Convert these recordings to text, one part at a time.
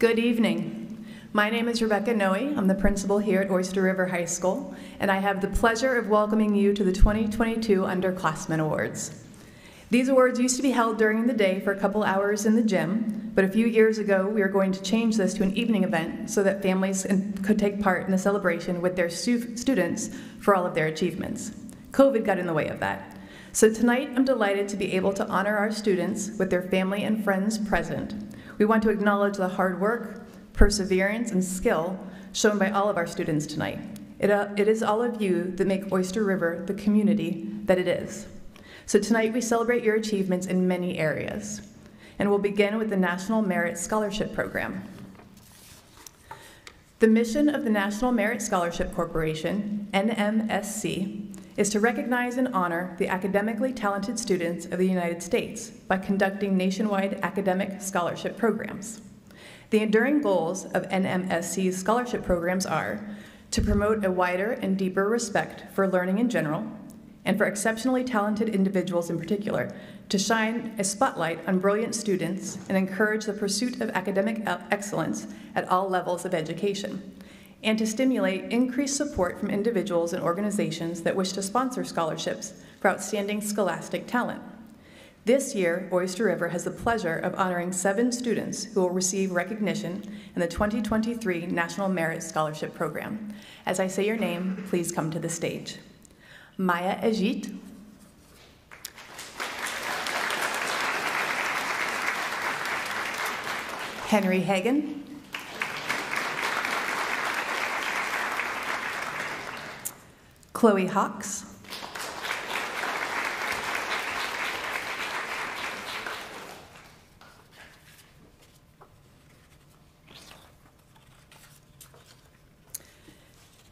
Good evening. My name is Rebecca Noe. I'm the principal here at Oyster River High School, and I have the pleasure of welcoming you to the 2022 Underclassmen Awards. These awards used to be held during the day for a couple hours in the gym, but a few years ago we are going to change this to an evening event so that families could take part in the celebration with their stu students for all of their achievements. COVID got in the way of that. So tonight I'm delighted to be able to honor our students with their family and friends present. We want to acknowledge the hard work, perseverance, and skill shown by all of our students tonight. It, uh, it is all of you that make Oyster River the community that it is. So tonight we celebrate your achievements in many areas. And we'll begin with the National Merit Scholarship Program. The mission of the National Merit Scholarship Corporation, NMSC, is to recognize and honor the academically talented students of the United States by conducting nationwide academic scholarship programs. The enduring goals of NMSC's scholarship programs are to promote a wider and deeper respect for learning in general, and for exceptionally talented individuals in particular, to shine a spotlight on brilliant students and encourage the pursuit of academic excellence at all levels of education, and to stimulate increased support from individuals and organizations that wish to sponsor scholarships for outstanding scholastic talent. This year, Oyster River has the pleasure of honoring seven students who will receive recognition in the 2023 National Merit Scholarship Program. As I say your name, please come to the stage. Maya Ajit. Henry Hagen. Chloe Hawks.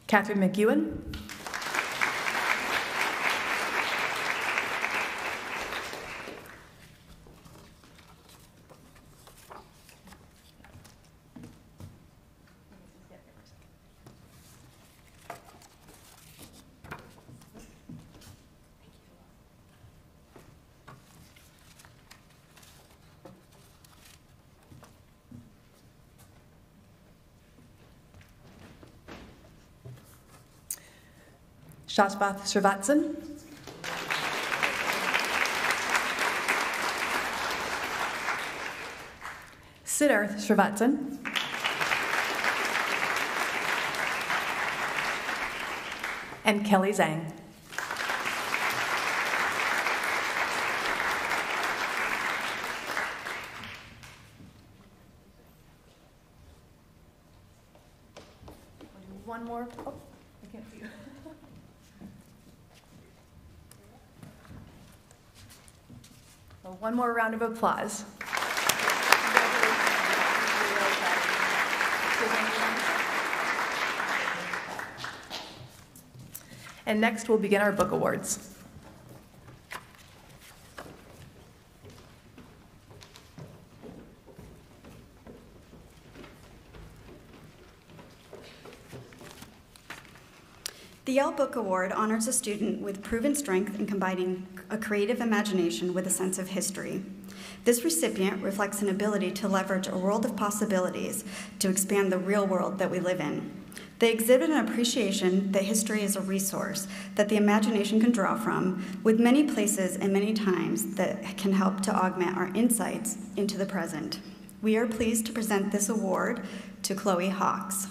Catherine McEwen. Shashvath Srivatsan. Siddharth Srivatsan. And Kelly Zhang. One more. Oh, I can't see you. Well, one more round of applause. And next, we'll begin our book awards. The Yale Book Award honors a student with proven strength in combining a creative imagination with a sense of history. This recipient reflects an ability to leverage a world of possibilities to expand the real world that we live in. They exhibit an appreciation that history is a resource that the imagination can draw from, with many places and many times that can help to augment our insights into the present. We are pleased to present this award to Chloe Hawks.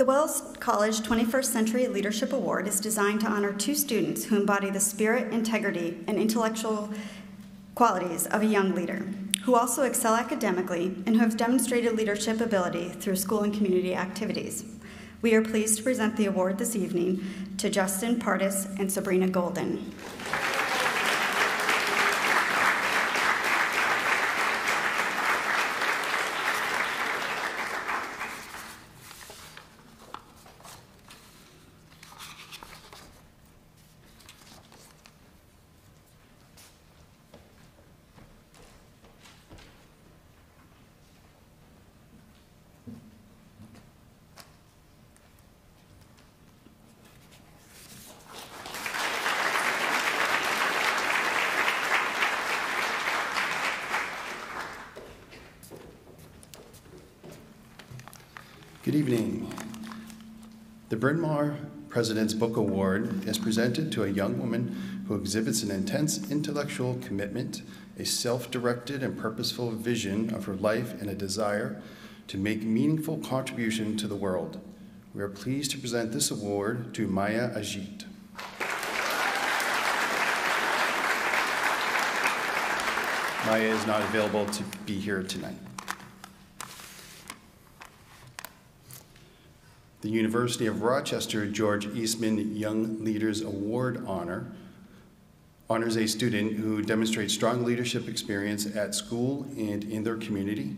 The Wells College 21st Century Leadership Award is designed to honor two students who embody the spirit, integrity, and intellectual qualities of a young leader, who also excel academically and who have demonstrated leadership ability through school and community activities. We are pleased to present the award this evening to Justin Partis and Sabrina Golden. Good evening. The Bryn Mawr President's Book Award is presented to a young woman who exhibits an intense intellectual commitment, a self directed and purposeful vision of her life, and a desire to make meaningful contribution to the world. We are pleased to present this award to Maya Ajit. Maya is not available to be here tonight. The University of Rochester George Eastman Young Leaders Award honor honors a student who demonstrates strong leadership experience at school and in their community,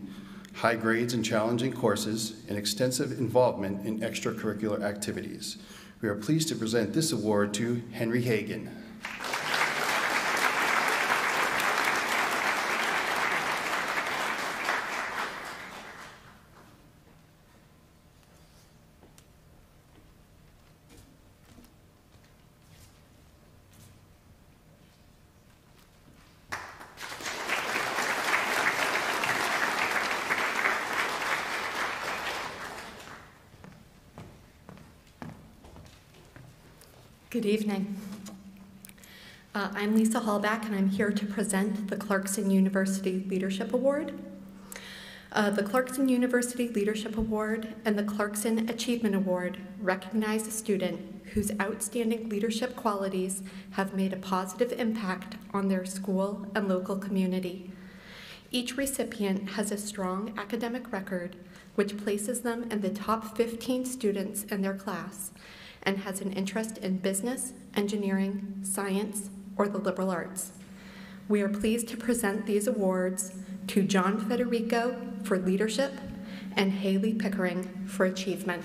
high grades in challenging courses, and extensive involvement in extracurricular activities. We are pleased to present this award to Henry Hagan. Good evening. Uh, I'm Lisa Hallback, and I'm here to present the Clarkson University Leadership Award. Uh, the Clarkson University Leadership Award and the Clarkson Achievement Award recognize a student whose outstanding leadership qualities have made a positive impact on their school and local community. Each recipient has a strong academic record, which places them in the top 15 students in their class and has an interest in business, engineering, science, or the liberal arts. We are pleased to present these awards to John Federico for leadership and Haley Pickering for achievement.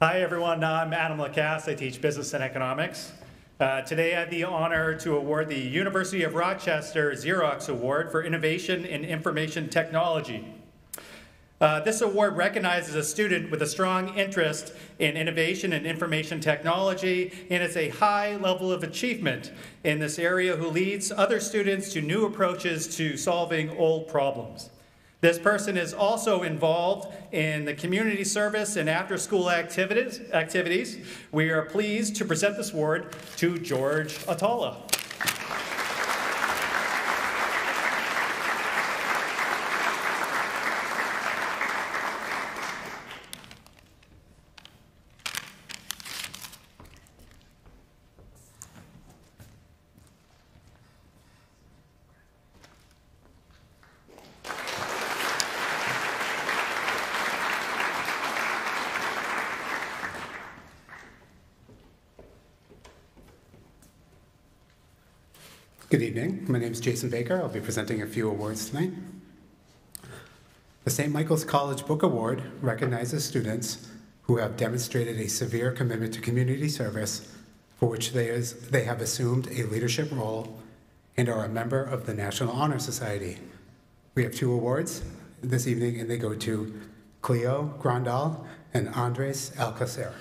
Hi, everyone. I'm Adam Lacasse. I teach business and economics. Uh, today, I have the honor to award the University of Rochester Xerox Award for Innovation in Information Technology. Uh, this award recognizes a student with a strong interest in innovation and information technology and is a high level of achievement in this area who leads other students to new approaches to solving old problems. This person is also involved in the community service and after school activities. activities. We are pleased to present this award to George Atala. Good evening. My name is Jason Baker. I'll be presenting a few awards tonight. The St. Michael's College Book Award recognizes students who have demonstrated a severe commitment to community service for which they, is, they have assumed a leadership role and are a member of the National Honor Society. We have two awards this evening, and they go to Cleo Grandal and Andres Alcacer.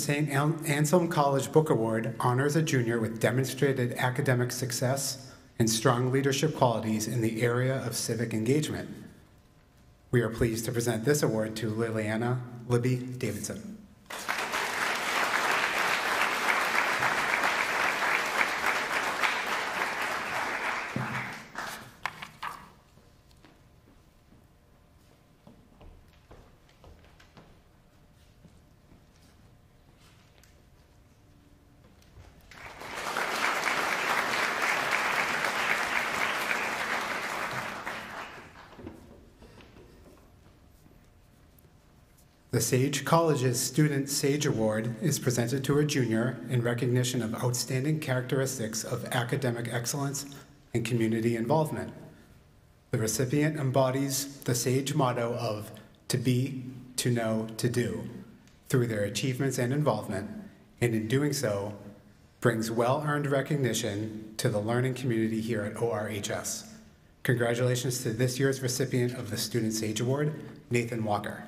St. Anselm College Book Award honors a junior with demonstrated academic success and strong leadership qualities in the area of civic engagement. We are pleased to present this award to Liliana Libby Davidson. The Sage College's Student Sage Award is presented to a junior in recognition of outstanding characteristics of academic excellence and community involvement. The recipient embodies the SAGE motto of to be, to know, to do through their achievements and involvement, and in doing so, brings well earned recognition to the learning community here at ORHS. Congratulations to this year's recipient of the Student Sage Award, Nathan Walker.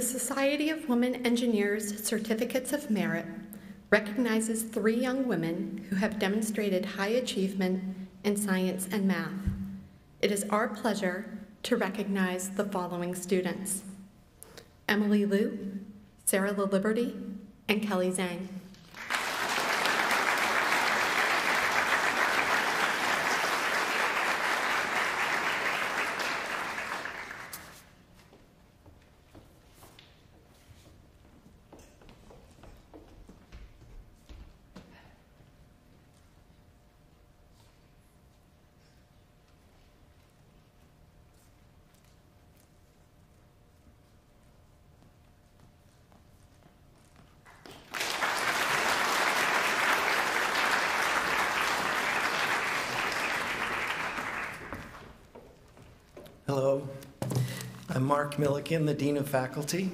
The Society of Women Engineers Certificates of Merit recognizes three young women who have demonstrated high achievement in science and math. It is our pleasure to recognize the following students Emily Liu, Sarah LaLiberty, and Kelly Zhang. Hello, I'm Mark Milliken, the Dean of Faculty.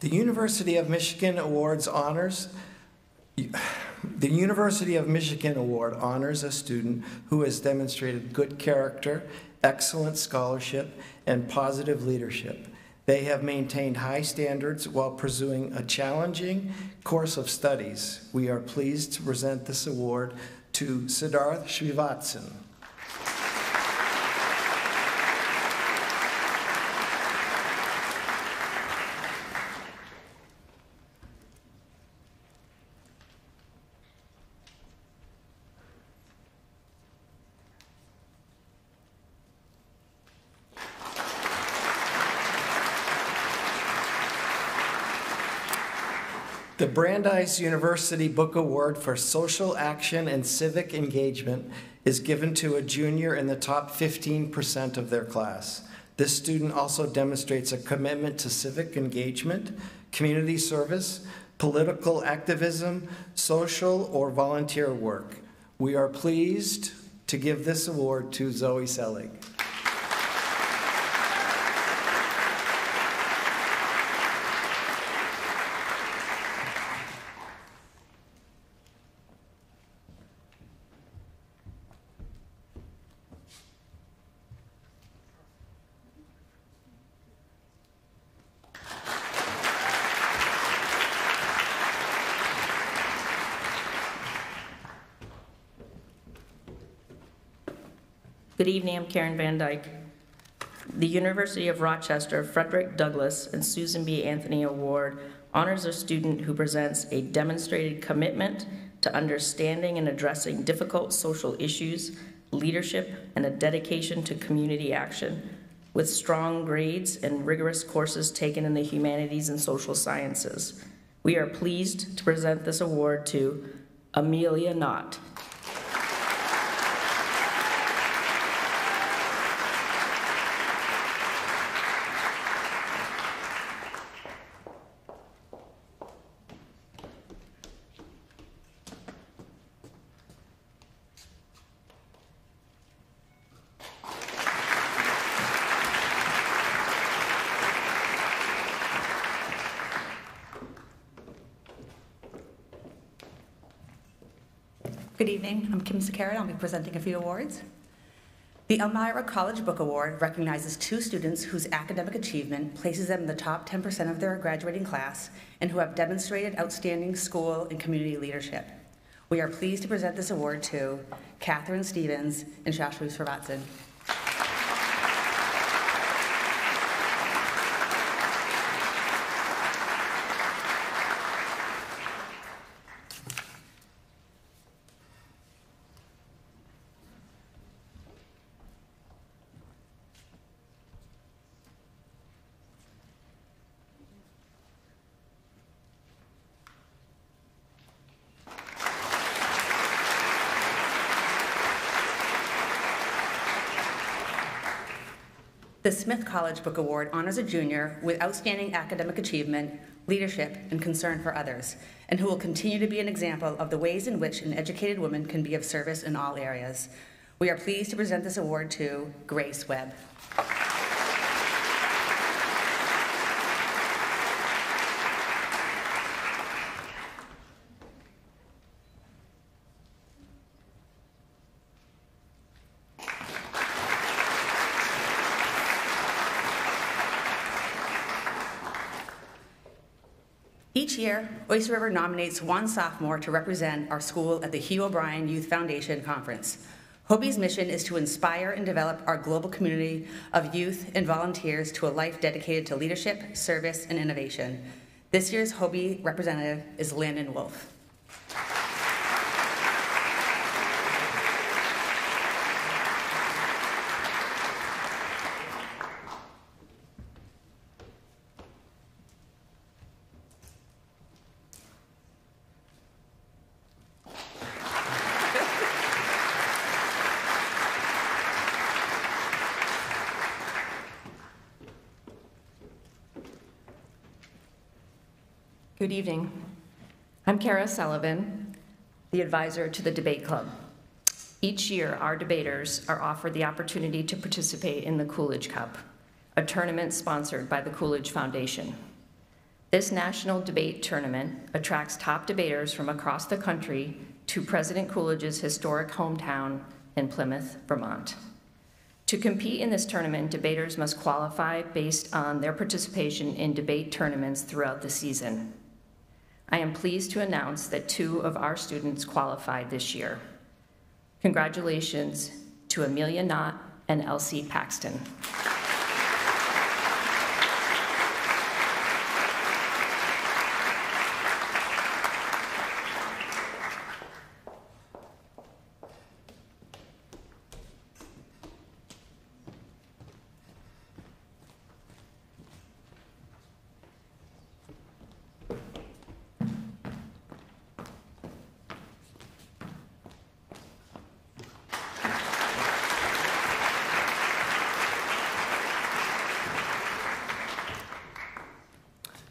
The University of Michigan awards honors, the University of Michigan Award honors a student who has demonstrated good character, excellent scholarship, and positive leadership. They have maintained high standards while pursuing a challenging course of studies. We are pleased to present this award to Siddharth Srivatsan. The Brandeis University Book Award for Social Action and Civic Engagement is given to a junior in the top 15% of their class. This student also demonstrates a commitment to civic engagement, community service, political activism, social or volunteer work. We are pleased to give this award to Zoe Selig. I'm Karen Van Dyke. The University of Rochester Frederick Douglass and Susan B. Anthony Award honors a student who presents a demonstrated commitment to understanding and addressing difficult social issues, leadership, and a dedication to community action, with strong grades and rigorous courses taken in the humanities and social sciences. We are pleased to present this award to Amelia Knott. Good evening. I'm Kim Sakara. I'll be presenting a few awards. The Elmira College Book Award recognizes two students whose academic achievement places them in the top 10% of their graduating class and who have demonstrated outstanding school and community leadership. We are pleased to present this award to Catherine Stevens and Joshua Srivatsan. The Smith College Book Award honors a junior with outstanding academic achievement, leadership, and concern for others, and who will continue to be an example of the ways in which an educated woman can be of service in all areas. We are pleased to present this award to Grace Webb. Year, Oyster River nominates one sophomore to represent our school at the Hugh O'Brian Youth Foundation Conference. HOBY's mission is to inspire and develop our global community of youth and volunteers to a life dedicated to leadership, service, and innovation. This year's Hobie representative is Landon Wolf. Good evening. I'm Kara Sullivan, the advisor to the Debate Club. Each year, our debaters are offered the opportunity to participate in the Coolidge Cup, a tournament sponsored by the Coolidge Foundation. This national debate tournament attracts top debaters from across the country to President Coolidge's historic hometown in Plymouth, Vermont. To compete in this tournament, debaters must qualify based on their participation in debate tournaments throughout the season. I am pleased to announce that two of our students qualified this year. Congratulations to Amelia Knott and Elsie Paxton.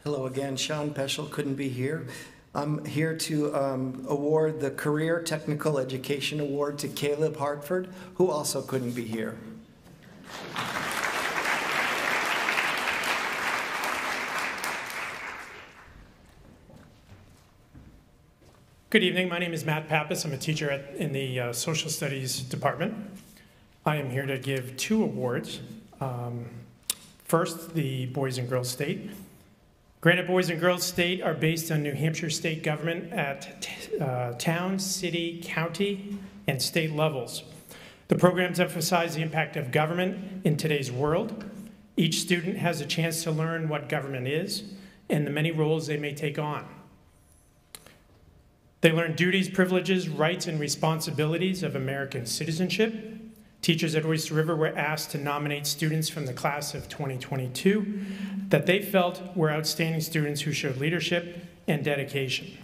Hello again, Sean Peschel couldn't be here. I'm here to um, award the Career Technical Education Award to Caleb Hartford, who also couldn't be here. Good evening. My name is Matt Pappas. I'm a teacher at, in the uh, Social Studies Department. I am here to give two awards. Um, first, the Boys and Girls State. Granted, Boys and Girls State are based on New Hampshire state government at uh, town, city, county, and state levels. The programs emphasize the impact of government in today's world. Each student has a chance to learn what government is and the many roles they may take on. They learn duties, privileges, rights, and responsibilities of American citizenship. Teachers at Oyster River were asked to nominate students from the class of 2022 that they felt were outstanding students who showed leadership and dedication.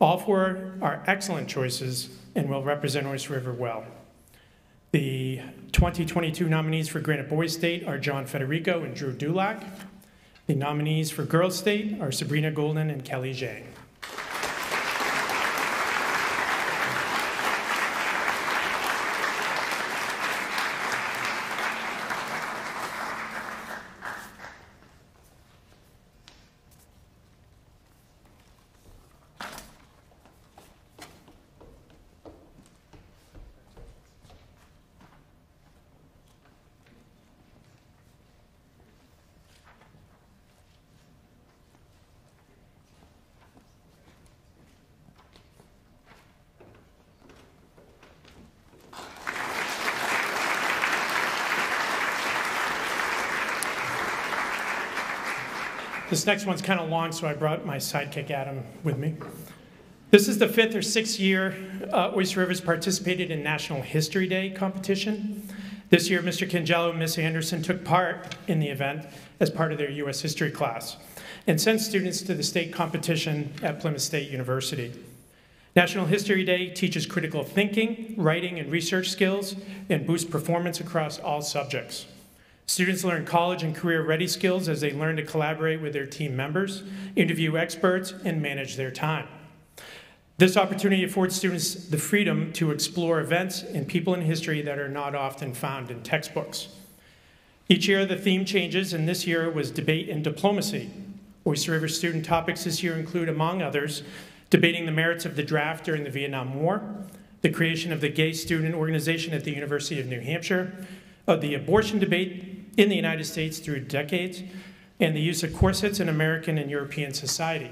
All four are excellent choices and will represent Oyster River well. The 2022 nominees for Granite Boys State are John Federico and Drew Dulac. The nominees for Girls State are Sabrina Golden and Kelly Zhang. This next one's kind of long, so I brought my sidekick Adam with me. This is the fifth or sixth year uh, Oyster River's participated in National History Day competition. This year, Mr. Kingello and Miss Anderson took part in the event as part of their U.S. history class and sent students to the state competition at Plymouth State University. National History Day teaches critical thinking, writing, and research skills and boosts performance across all subjects. Students learn college and career ready skills as they learn to collaborate with their team members, interview experts, and manage their time. This opportunity affords students the freedom to explore events and people in history that are not often found in textbooks. Each year, the theme changes, and this year was debate and diplomacy. Oyster River student topics this year include, among others, debating the merits of the draft during the Vietnam War, the creation of the gay student organization at the University of New Hampshire, uh, the abortion debate in the United States through decades, and the use of corsets in American and European society.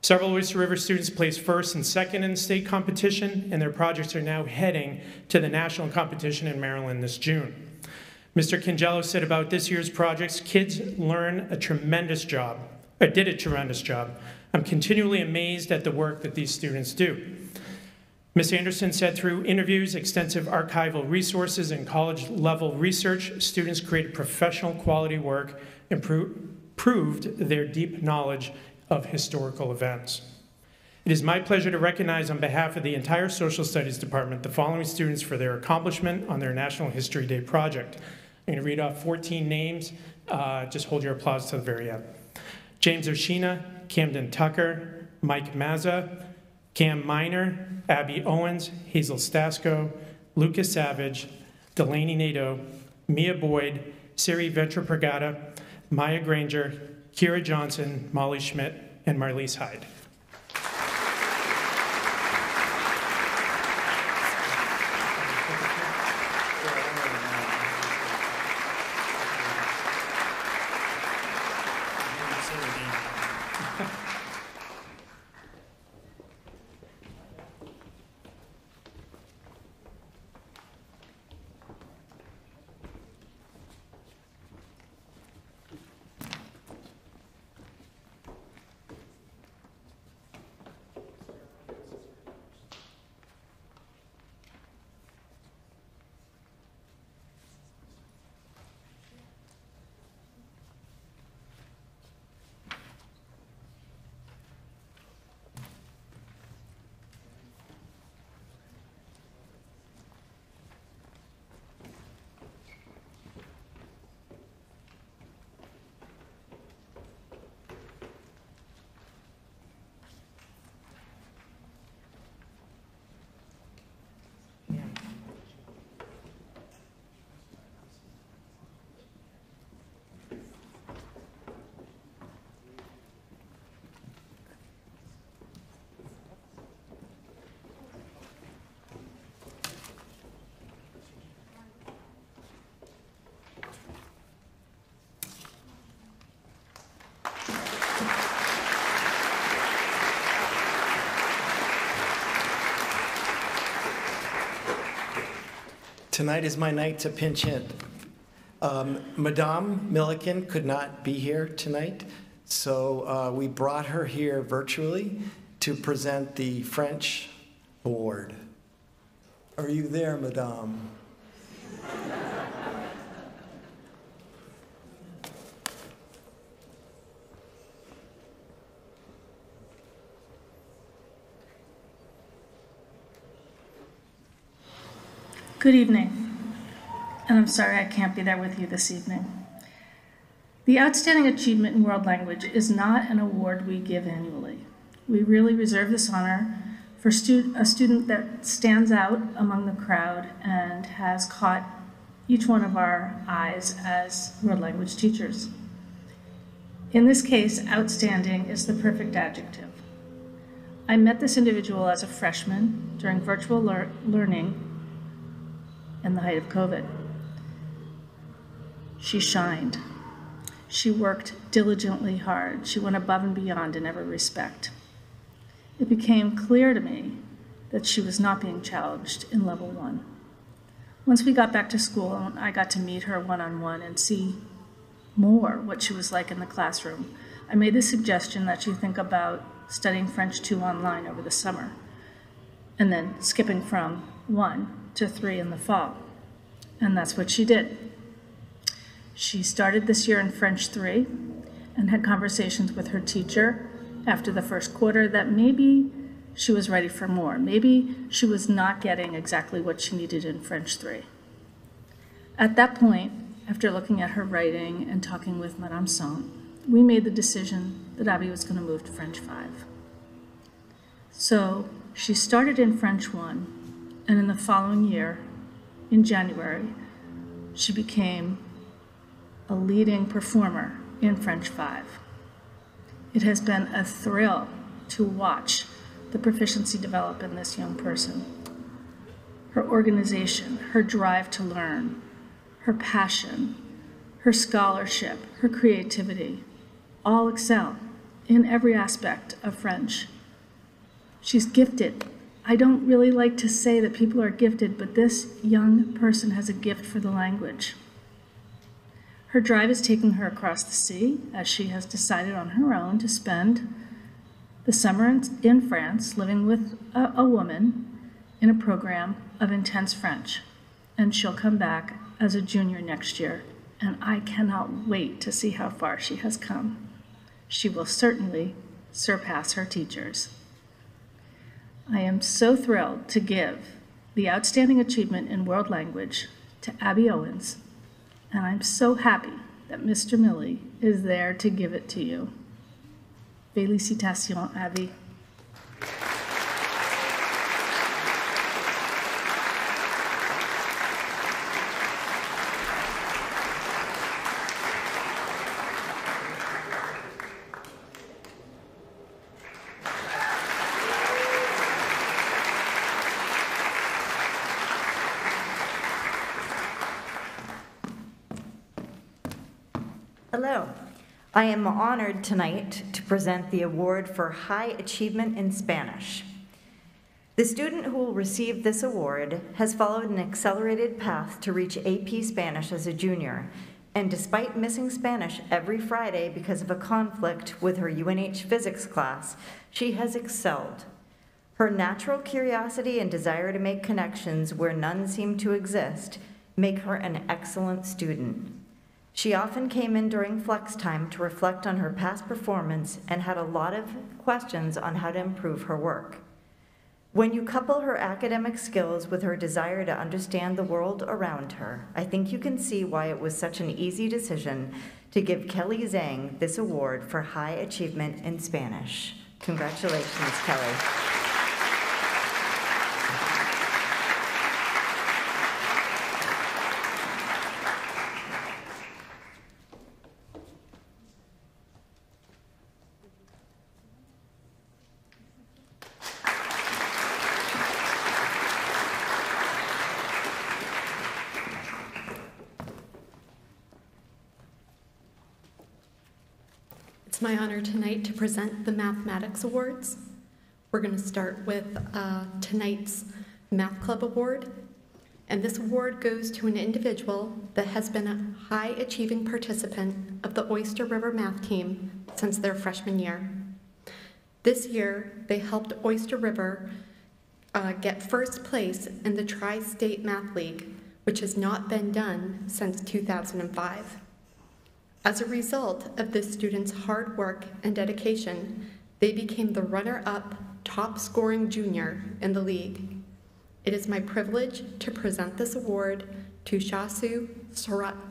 Several Oyster River students placed first and second in the state competition, and their projects are now heading to the national competition in Maryland this June. Mr. Kingello said about this year's projects, kids learn a tremendous job, or did a tremendous job. I'm continually amazed at the work that these students do. Ms. Anderson said through interviews, extensive archival resources, and college level research, students created professional quality work and pro proved their deep knowledge of historical events. It is my pleasure to recognize on behalf of the entire Social Studies Department the following students for their accomplishment on their National History Day project. I'm going to read off 14 names. Uh, just hold your applause to the very end. James Oshina, Camden Tucker, Mike Mazza, Cam Miner, Abby Owens, Hazel Stasko, Lucas Savage, Delaney Nato, Mia Boyd, Siri Ventrapragata, Maya Granger, Kira Johnson, Molly Schmidt, and Marlise Hyde. Tonight is my night to pinch hit. Um, Madame Milliken could not be here tonight, so uh, we brought her here virtually to present the French Award. Are you there, Madame? Good evening, and I'm sorry I can't be there with you this evening. The Outstanding Achievement in World Language is not an award we give annually. We really reserve this honor for stu a student that stands out among the crowd and has caught each one of our eyes as world language teachers. In this case, outstanding is the perfect adjective. I met this individual as a freshman during virtual lear learning in the height of COVID. She shined. She worked diligently hard. She went above and beyond in every respect. It became clear to me that she was not being challenged in level one. Once we got back to school I got to meet her one on one and see more what she was like in the classroom, I made the suggestion that she think about studying French 2 online over the summer and then skipping from 1 to 3 in the fall. And that's what she did. She started this year in French 3 and had conversations with her teacher after the first quarter that maybe she was ready for more. Maybe she was not getting exactly what she needed in French 3. At that point, after looking at her writing and talking with Madame Saint, we made the decision that Abby was going to move to French 5. So she started in French 1, and in the following year, in January, she became a leading performer in French 5. It has been a thrill to watch the proficiency develop in this young person. Her organization, her drive to learn, her passion, her scholarship, her creativity, all excel in every aspect of French. She's gifted. I don't really like to say that people are gifted, but this young person has a gift for the language. Her drive is taking her across the sea, as she has decided on her own to spend the summer in, France living with a, a woman in a program of intense French. And she'll come back as a junior next year, and I cannot wait to see how far she has come. She will certainly surpass her teachers. I am so thrilled to give the Outstanding Achievement in World Language to Abby Owens, and I'm so happy that Mr. Millie is there to give it to you. Félicitations, Abby. Hello. I am honored tonight to present the award for High Achievement in Spanish. The student who will receive this award has followed an accelerated path to reach AP Spanish as a junior, and despite missing Spanish every Friday because of a conflict with her UNH physics class, she has excelled. Her natural curiosity and desire to make connections where none seem to exist make her an excellent student. She often came in during flex time to reflect on her past performance and had a lot of questions on how to improve her work. When you couple her academic skills with her desire to understand the world around her, I think you can see why it was such an easy decision to give Kelly Zhang this award for high achievement in Spanish. Congratulations, Kelly. It's my honor tonight to present the Mathematics Awards. We're going to start with uh, tonight's Math Club Award. And this award goes to an individual that has been a high achieving participant of the Oyster River Math Team since their freshman year. This year, they helped Oyster River uh, get first place in the Tri State Math League, which has not been done since 2005. As a result of this student's hard work and dedication, they became the runner-up top scoring junior in the league. It is my privilege to present this award to Shasu Srivatsan.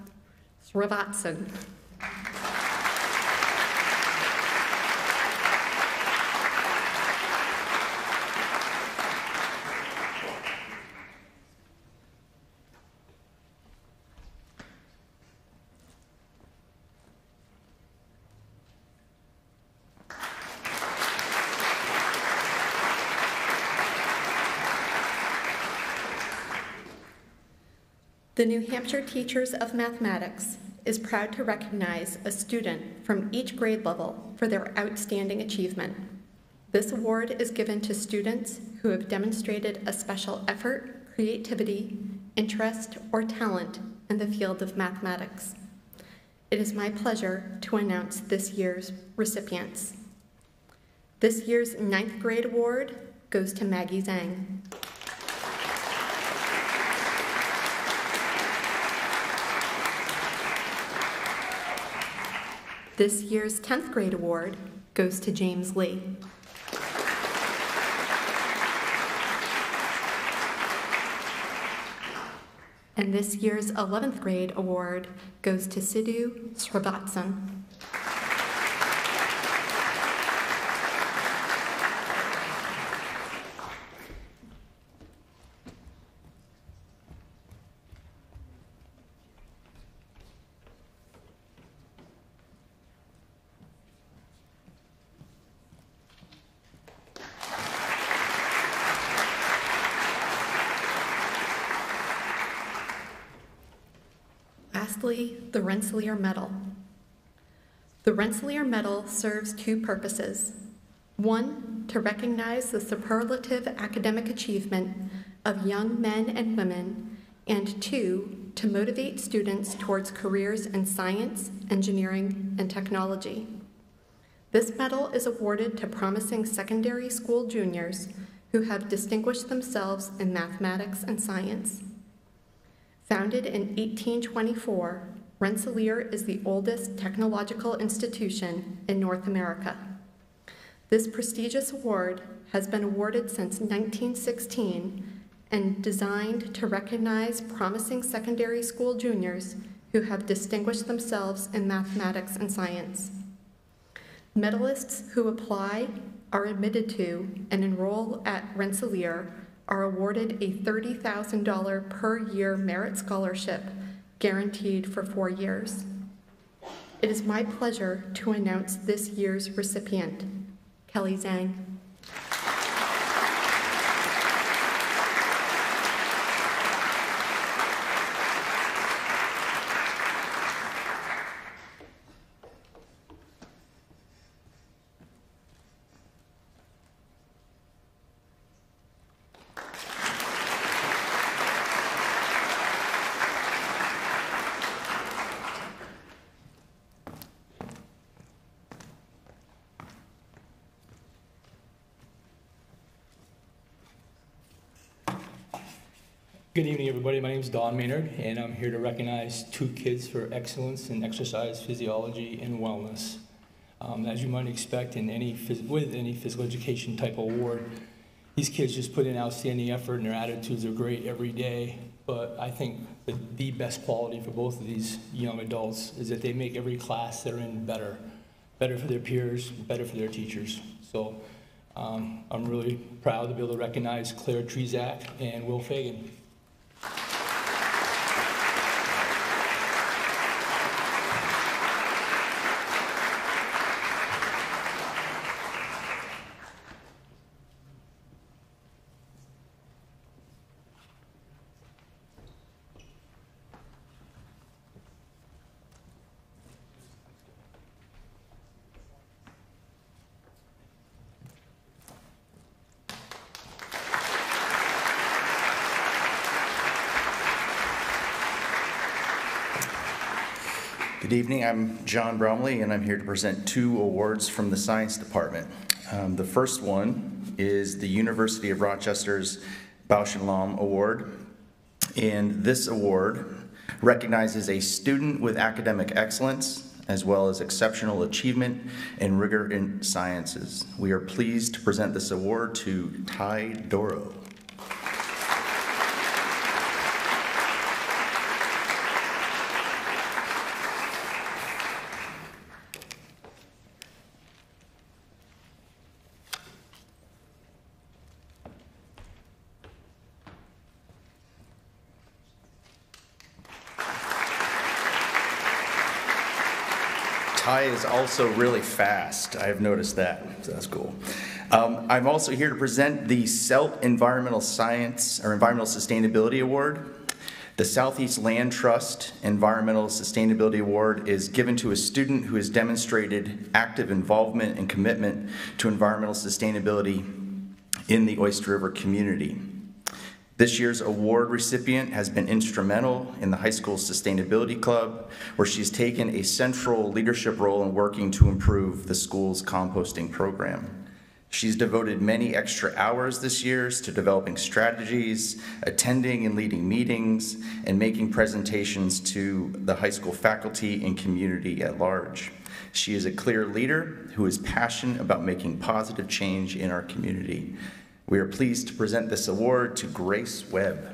The New Hampshire Teachers of Mathematics is proud to recognize a student from each grade level for their outstanding achievement. This award is given to students who have demonstrated a special effort, creativity, interest, or talent in the field of mathematics. It is my pleasure to announce this year's recipients. This year's ninth grade award goes to Maggie Zhang. This year's 10th grade award goes to James Lee. And this year's 11th grade award goes to Sidhu Srivatsan. Lastly, the Rensselaer Medal. The Rensselaer Medal serves two purposes. One, to recognize the superlative academic achievement of young men and women, and two, to motivate students towards careers in science, engineering, and technology. This medal is awarded to promising secondary school juniors who have distinguished themselves in mathematics and science. Founded in 1824, Rensselaer is the oldest technological institution in North America. This prestigious award has been awarded since 1916 and designed to recognize promising secondary school juniors who have distinguished themselves in mathematics and science. Medalists who apply are admitted to and enroll at Rensselaer are awarded a $30,000 per year merit scholarship guaranteed for four years. It is my pleasure to announce this year's recipient, Kelly Zhang. Good evening, everybody. My name is Don Maynard, and I'm here to recognize two kids for excellence in exercise physiology and wellness. Um, as you might expect in any with any physical education type award, these kids just put in outstanding effort, and their attitudes are great every day. But I think that the best quality for both of these young adults is that they make every class they're in better, better for their peers, better for their teachers. So. Um, I'm really proud to be able to recognize Claire Trezak and Will Fagan. Good evening. I'm John Bromley, and I'm here to present two awards from the Science Department. Um, the first one is the University of Rochester's Bausch and Lomb Award. And this award recognizes a student with academic excellence as well as exceptional achievement and rigor in sciences. We are pleased to present this award to Ty Doro. Ty is also really fast. I've noticed that, so that's cool. Um, I'm also here to present the SELT Environmental Science or Environmental Sustainability Award. The Southeast Land Trust Environmental Sustainability Award is given to a student who has demonstrated active involvement and commitment to environmental sustainability in the Oyster River community. This year's award recipient has been instrumental in the high school sustainability club, where she's taken a central leadership role in working to improve the school's composting program. She's devoted many extra hours this year to developing strategies, attending and leading meetings, and making presentations to the high school faculty and community at large. She is a clear leader who is passionate about making positive change in our community. We are pleased to present this award to Grace Webb.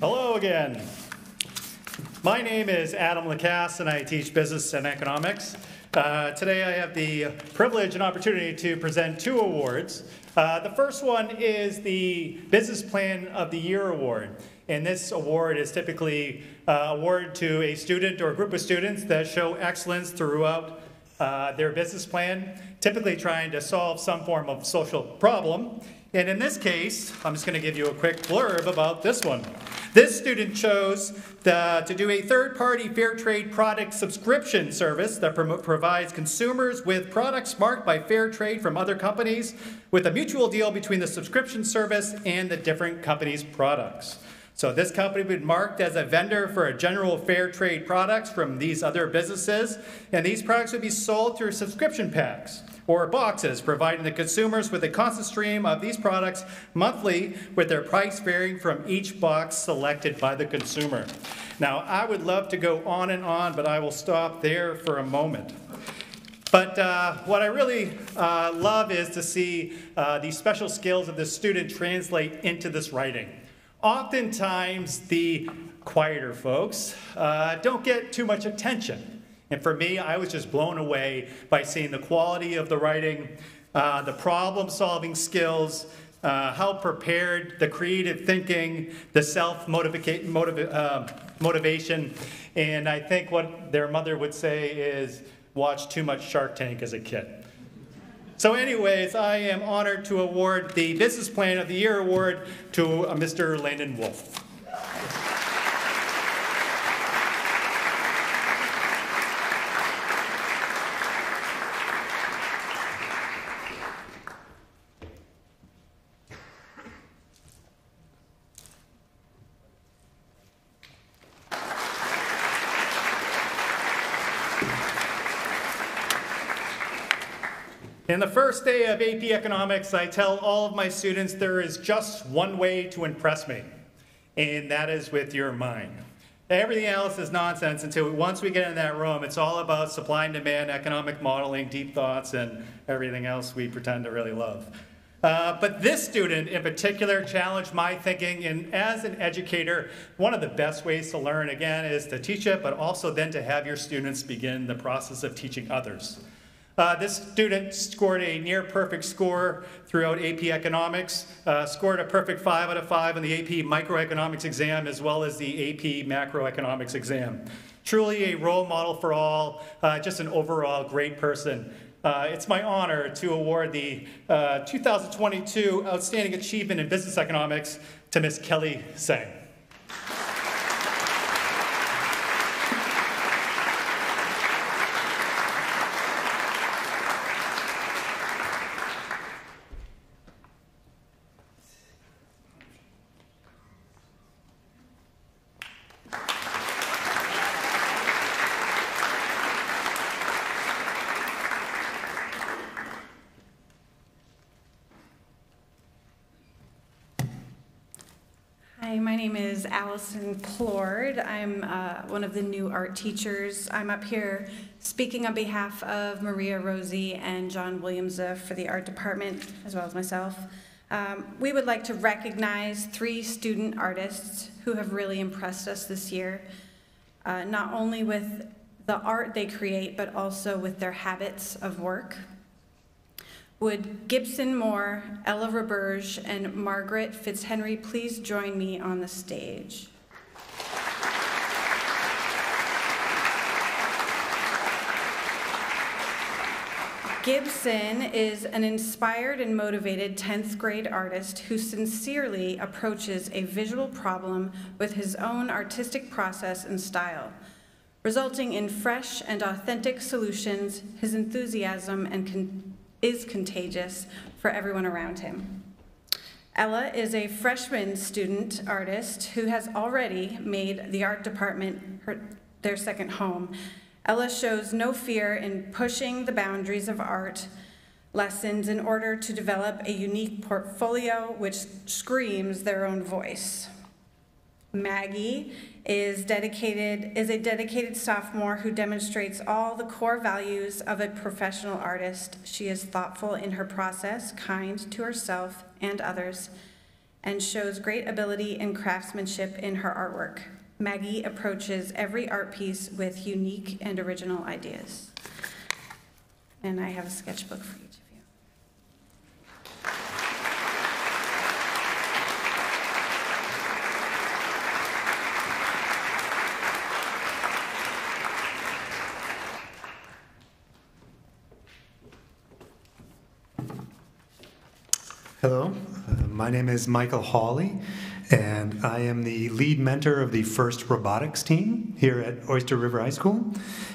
Hello again. My name is Adam Lacasse, and I teach business and economics. Uh, today I have the privilege and opportunity to present two awards. Uh, the first one is the Business Plan of the Year Award. And this award is typically uh, awarded to a student or a group of students that show excellence throughout uh, their business plan, typically trying to solve some form of social problem. And in this case, I'm just going to give you a quick blurb about this one. This student chose the, to do a third-party fair trade product subscription service that provides consumers with products marked by fair trade from other companies with a mutual deal between the subscription service and the different companies' products. So this company would be marked as a vendor for a general fair trade products from these other businesses, and these products would be sold through subscription packs or boxes, providing the consumers with a constant stream of these products monthly with their price varying from each box selected by the consumer. Now, I would love to go on and on, but I will stop there for a moment. But uh, what I really uh, love is to see uh, these special skills of this student translate into this writing. Oftentimes, the quieter folks uh, don't get too much attention. And for me, I was just blown away by seeing the quality of the writing, uh, the problem solving skills, uh, how prepared, the creative thinking, the self motiva uh, motivation. And I think what their mother would say is watch too much Shark Tank as a kid. So anyways, I am honored to award the Business Plan of the Year award to uh, Mr. Landon Wolf. In the first day of AP Economics, I tell all of my students there is just one way to impress me, and that is with your mind. Everything else is nonsense until once we get in that room, it's all about supply and demand, economic modeling, deep thoughts, and everything else we pretend to really love. Uh, but this student in particular challenged my thinking, and as an educator, one of the best ways to learn, again, is to teach it, but also then to have your students begin the process of teaching others. Uh, this student scored a near perfect score throughout AP Economics, uh, scored a perfect five out of five on the AP Microeconomics exam as well as the AP Macroeconomics exam. Truly a role model for all, uh, just an overall great person. Uh, it's my honor to award the uh, 2022 Outstanding Achievement in Business Economics to Ms. Kelly Sang. Allison Plord. I'm uh, one of the new art teachers. I'm up here speaking on behalf of Maria Rosie and John Williams for the art department, as well as myself. Um, we would like to recognize three student artists who have really impressed us this year, uh, not only with the art they create, but also with their habits of work. Would Gibson Moore, Ella Reberge, and Margaret Fitzhenry please join me on the stage? Gibson is an inspired and motivated 10th grade artist who sincerely approaches a visual problem with his own artistic process and style. Resulting in fresh and authentic solutions, his enthusiasm and is contagious for everyone around him. Ella is a freshman student artist who has already made the art department her, their second home. Ella shows no fear in pushing the boundaries of art lessons in order to develop a unique portfolio which screams their own voice. Maggie is dedicated is a dedicated sophomore who demonstrates all the core values of a professional artist. She is thoughtful in her process, kind to herself and others, and shows great ability and craftsmanship in her artwork. Maggie approaches every art piece with unique and original ideas. And I have a sketchbook for you. Hello, uh, my name is Michael Hawley, and I am the lead mentor of the FIRST robotics team here at Oyster River High School.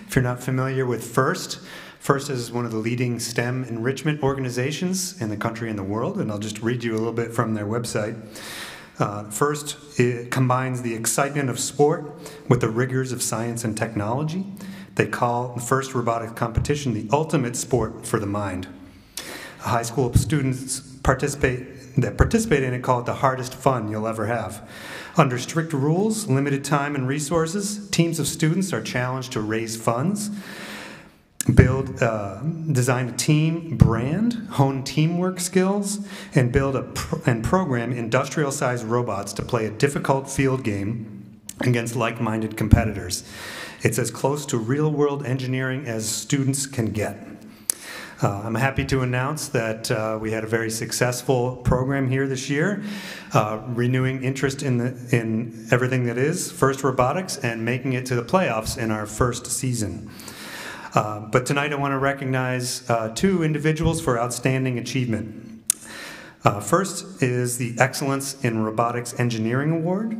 If you're not familiar with FIRST, FIRST is one of the leading STEM enrichment organizations in the country and the world, and I'll just read you a little bit from their website. Uh, first, it combines the excitement of sport with the rigors of science and technology. They call the FIRST robotics competition the ultimate sport for the mind. High school students participate that participate in it call it the hardest fun you'll ever have. Under strict rules, limited time and resources, teams of students are challenged to raise funds, build, uh, design a team brand, hone teamwork skills, and build a pro- and program industrial-sized robots to play a difficult field game against like-minded competitors. It's as close to real-world engineering as students can get. Uh, I'm happy to announce that uh, we had a very successful program here this year, uh, renewing interest in, the, in everything that is FIRST Robotics and making it to the playoffs in our first season. Uh, but tonight I want to recognize uh, two individuals for outstanding achievement. Uh, first is the Excellence in Robotics Engineering Award.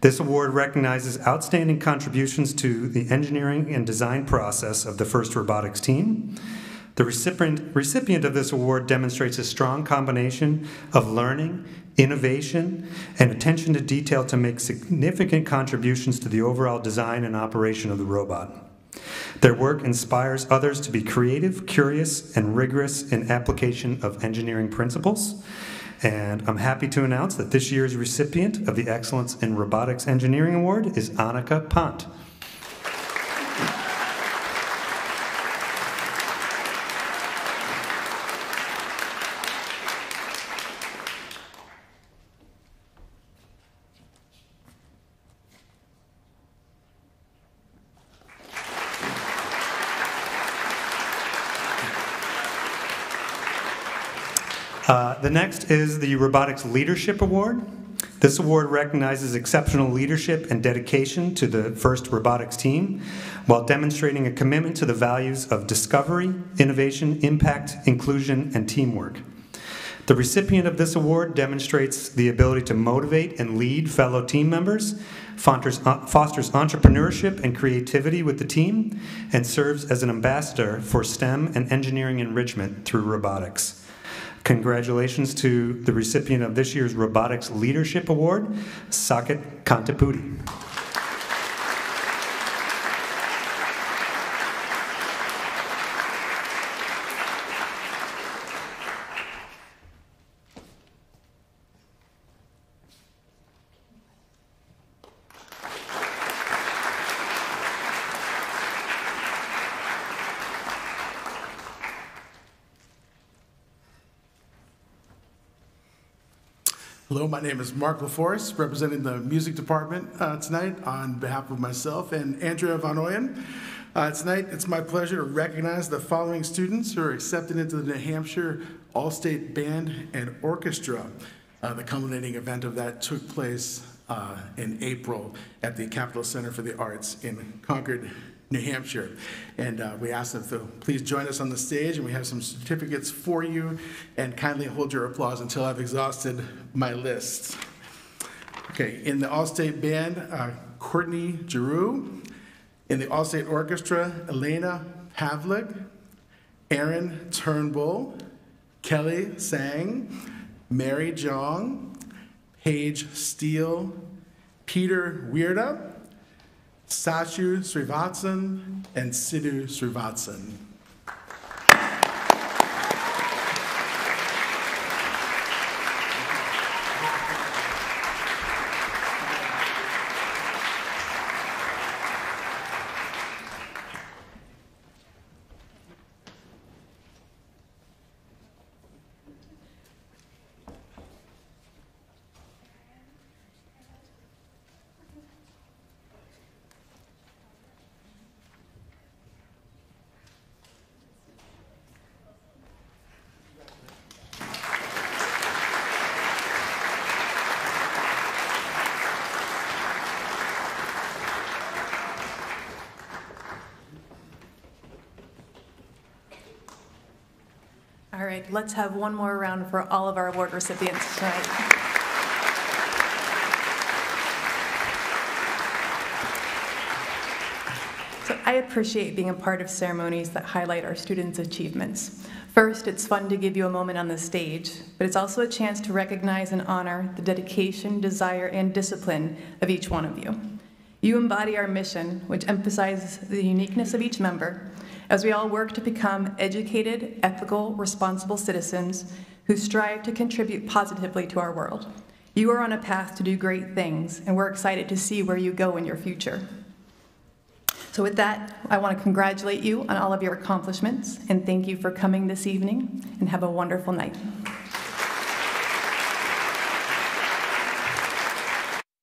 This award recognizes outstanding contributions to the engineering and design process of the FIRST Robotics team. The recipient, recipient of this award demonstrates a strong combination of learning, innovation, and attention to detail to make significant contributions to the overall design and operation of the robot. Their work inspires others to be creative, curious, and rigorous in application of engineering principles. And I'm happy to announce that this year's recipient of the Excellence in Robotics Engineering Award is Annika Pont. The next is the Robotics Leadership Award. This award recognizes exceptional leadership and dedication to the FIRST robotics team while demonstrating a commitment to the values of discovery, innovation, impact, inclusion, and teamwork. The recipient of this award demonstrates the ability to motivate and lead fellow team members, fosters, uh, fosters entrepreneurship and creativity with the team, and serves as an ambassador for STEM and engineering enrichment through robotics. Congratulations to the recipient of this year's Robotics Leadership Award, Saket Kantapudi. Hello, my name is Mark LaForest, representing the music department uh, tonight on behalf of myself and Andrea Van Oyen. Uh, tonight, it's my pleasure to recognize the following students who are accepted into the New Hampshire All-State Band and Orchestra. Uh, the culminating event of that took place uh, in April at the Capitol Center for the Arts in Concord, New Hampshire. And uh, we ask them to please join us on the stage, and we have some certificates for you, and kindly hold your applause until I've exhausted my list. Okay, in the All-State Band, uh, Courtney Giroux. In the All-State Orchestra, Elena Pavlik, Aaron Turnbull, Kelly Sang, Mary Jong, Paige Steele, Peter Weirda, Sachu Srivatsan, and Sidhu Srivatsan. Right, let's have one more round for all of our award recipients tonight. So I appreciate being a part of ceremonies that highlight our students' achievements. First, it's fun to give you a moment on the stage, but it's also a chance to recognize and honor the dedication, desire, and discipline of each one of you. You embody our mission, which emphasizes the uniqueness of each member, as we all work to become educated, ethical, responsible citizens who strive to contribute positively to our world. You are on a path to do great things, and we're excited to see where you go in your future. So, with that, I want to congratulate you on all of your accomplishments and thank you for coming this evening, and have a wonderful night.